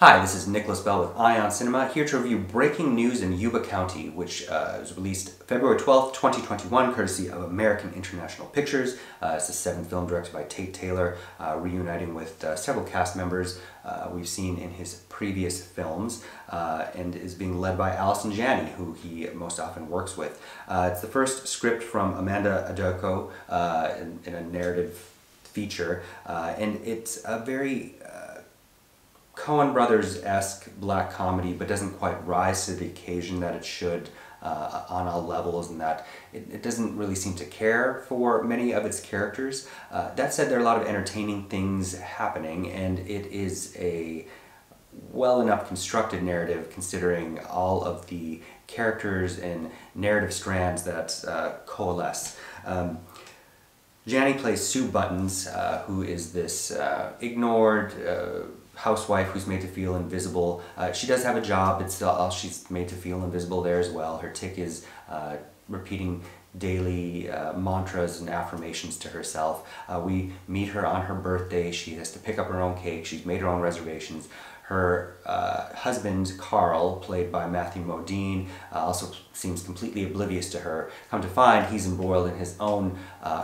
Hi, this is Nicholas Bell with Ion Cinema, here to review breaking news in Yuba County, which uh, was released February 12th, 2021, courtesy of American International Pictures. Uh, it's the seventh film directed by Tate Taylor, uh, reuniting with uh, several cast members uh, we've seen in his previous films, uh, and is being led by Allison Janney, who he most often works with. it's the first script from Amanda Idoko in, in, a narrative feature, and it's a very Coen Brothers-esque black comedy, but doesn't quite rise to the occasion that it should uh, on all levels, and that it, it, doesn't really seem to care for many of its characters. Uh, that said, there are a lot of entertaining things happening, and it is a well enough constructed narrative considering all of the characters and narrative strands that uh, coalesce. Um, plays Sue Buttons, uh, who is this uh, ignored, uh, housewife who's made to feel invisible. Uh, she does have a job, but still uh, she's made to feel invisible there as well. Her tick is uh, repeating daily uh, mantras and affirmations to herself. Uh, we meet her on her birthday. She has to pick up her own cake. She's made her own reservations. Her uh, husband, Carl, played by Matthew Modine, also seems completely oblivious to her. Come to find, he's embroiled in his own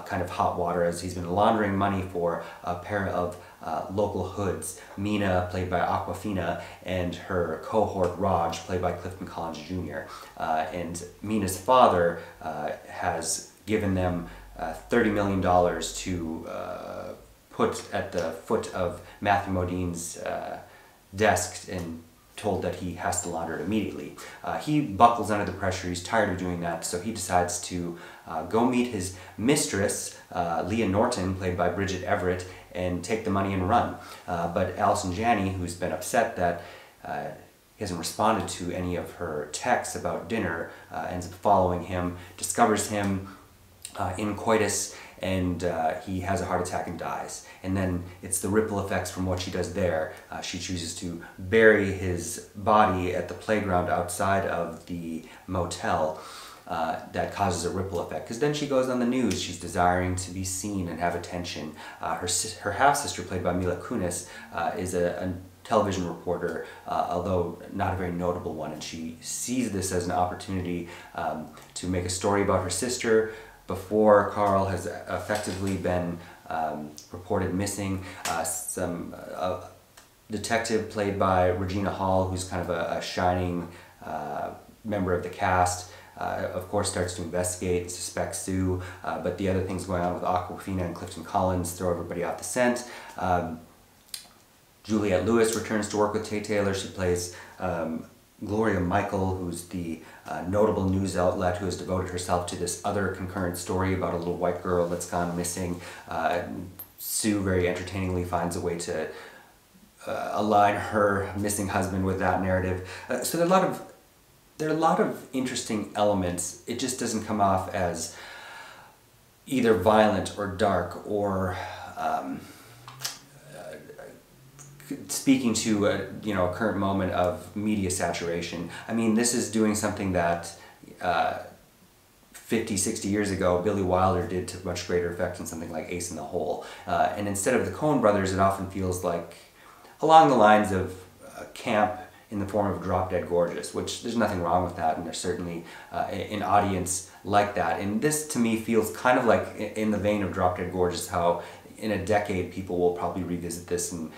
kind of hot water as he's been laundering money for a pair of uh, local hoods. Mina, played by Awkwafina, and her cohort Raj, played by Clifton Collins Jr. Uh, and Mina's father uh, has given them $30 million to put at the foot of Matthew Modine's desk and told that he has to launder it immediately. Uh, he buckles under the pressure, he's tired of doing that, so he decides to uh, go meet his mistress, uh, Leah Norton, played by Bridget Everett, and take the money and run. Uh, but Allison Janney, who's been upset that uh, he hasn't responded to any of her texts about dinner, uh, ends up following him, discovers him in coitus, and uh, he has a heart attack and dies. And then it's the ripple effects from what she does there. Uh, she chooses to bury his body at the playground outside of the motel. Uh, that causes a ripple effect because then she goes on the news. She's desiring to be seen and have attention. Uh, her her half sister, played by Mila Kunis, uh, is a, a television reporter, uh, although not a very notable one, and she sees this as an opportunity um, to make a story about her sister, before Carl has effectively been um, reported missing. Uh, some uh, detective played by Regina Hall, who's kind of a, a shining uh, member of the cast, uh, of course starts to investigate and suspect Sue, uh, but the other things going on with Awkwafina and Clifton Collins throw everybody off the scent. Um, Juliette Lewis returns to work with Tate Taylor. She plays um, Gloria Michael, who's the uh, notable news outlet who has devoted herself to this other concurrent story about a little white girl that's gone missing. Uh, Sue very entertainingly finds a way to uh, align her missing husband with that narrative. Uh, so there are a lot of there are a lot of interesting elements. It just doesn't come off as either violent or dark or um, speaking to a you know a current moment of media saturation. I mean, this is doing something that uh, 50, 60 years ago Billy Wilder did to much greater effect in something like Ace in the Hole. Uh, and instead of the Coen Brothers, it often feels like along the lines of uh, camp in the form of Drop Dead Gorgeous, which there's nothing wrong with that, and there's certainly uh, an audience like that. And this to me feels kind of like in the vein of Drop Dead Gorgeous, how in a decade people will probably revisit this and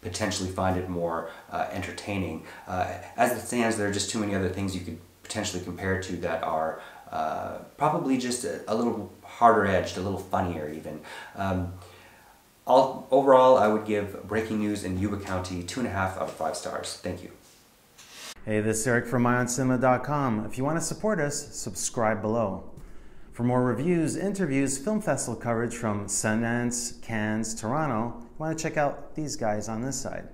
potentially find it more uh, entertaining. Uh, as it stands, there are just too many other things you could potentially compare to that are uh, probably just a, a, little harder edged, a little funnier even. Um, all, overall, I would give Breaking News in Yuba County two and a half out of five stars. Thank you. Hey, this is Eric from IonCinema.com. If you want to support us, subscribe below. For more reviews, interviews, film festival coverage from Sundance, Cannes, Toronto, you want to check out these guys on this side.